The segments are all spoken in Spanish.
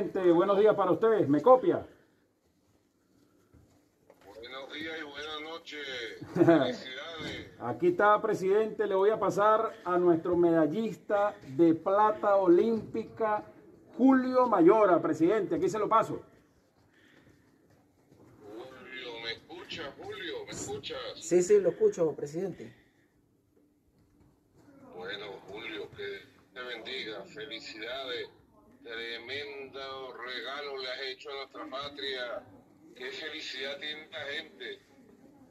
Buenos días para ustedes. ¿Me copia? Buenos días y buenas noches. Felicidades. Aquí está, presidente. Le voy a pasar a nuestro medallista de plata olímpica, Julio Mayora, presidente. Aquí se lo paso. Julio, ¿me escuchas, Julio? ¿Me escuchas? Sí, sí, lo escucho, presidente. Bueno, Julio, que te bendiga. Felicidades. Tremendo regalo le has hecho a nuestra patria. Qué felicidad tiene la gente.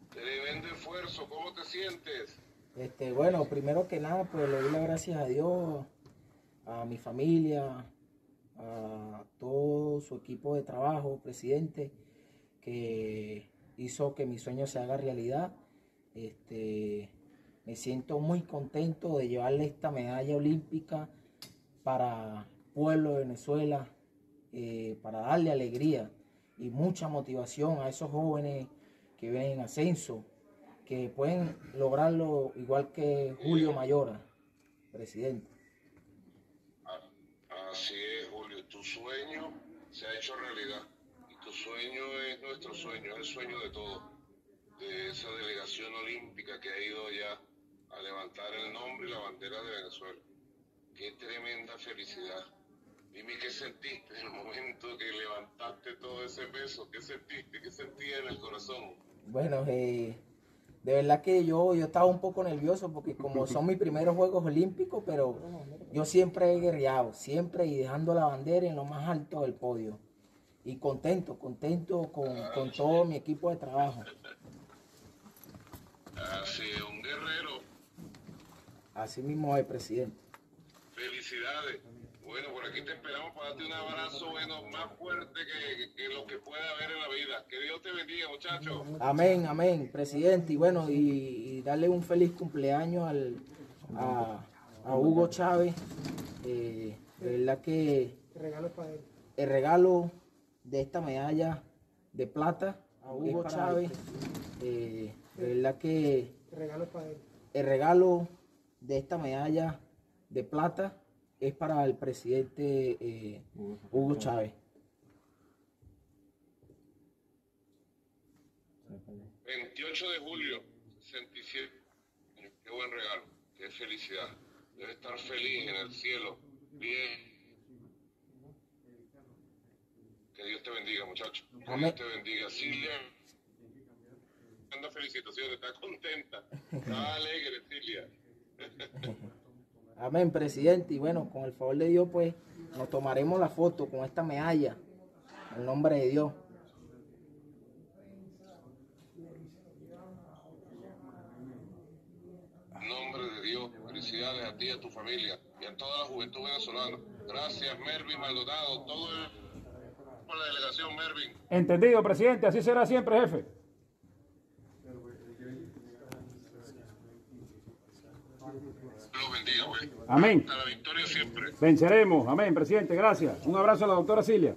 Tremendo esfuerzo. ¿Cómo te sientes? Este, bueno, primero que nada, pues le doy las gracias a Dios, a mi familia, a todo su equipo de trabajo, presidente, que hizo que mi sueño se haga realidad. Este, me siento muy contento de llevarle esta medalla olímpica para pueblo de Venezuela, eh, para darle alegría y mucha motivación a esos jóvenes que vienen en ascenso, que pueden lograrlo igual que Julio Mayora, presidente. Así es, Julio. Tu sueño se ha hecho realidad. Y tu sueño es nuestro sueño, es el sueño de todos. De esa delegación olímpica que ha ido ya a levantar el nombre y la bandera de Venezuela. Qué tremenda felicidad. Dime qué sentiste en el momento que levantaste todo ese peso. ¿Qué sentiste? ¿Qué sentías en el corazón? Bueno, eh, de verdad que yo, yo estaba un poco nervioso porque como son mis primeros Juegos Olímpicos, pero yo siempre he guerreado, siempre y dejando la bandera en lo más alto del podio. Y contento, contento con, con todo mi equipo de trabajo. Así es, un guerrero. Así mismo es, presidente. Felicidades. Bueno, por aquí te esperamos para darte un abrazo bueno, más fuerte que, que lo que pueda haber en la vida. Que Dios te bendiga, muchachos. Amén, amén, presidente. Y bueno, y, y darle un feliz cumpleaños al, a, a Hugo Chávez. Eh, de verdad que el regalo de esta medalla de plata a Hugo Chávez. eh, de verdad que el regalo de esta medalla de plata es para el presidente eh, Hugo Chávez. 28 de julio, 67 años. Qué buen regalo. Qué felicidad. Debe estar feliz en el cielo. Bien. Que Dios te bendiga, muchacho. Que Amén. Dios te bendiga. Silvia. Manda felicitaciones. Está contenta. Está alegre, Silvia. Amén, presidente. Y bueno, con el favor de Dios, pues nos tomaremos la foto con esta medalla. En nombre de Dios. En nombre de Dios, felicidades a ti y a tu familia y a toda la juventud venezolana. Gracias, Mervin Maldonado, todo el, por la delegación Mervin. Entendido, presidente. Así será siempre, jefe. Bendiga, güey. Amén. Hasta la victoria siempre. Venceremos. Amén, presidente. Gracias. Un abrazo a la doctora Silvia.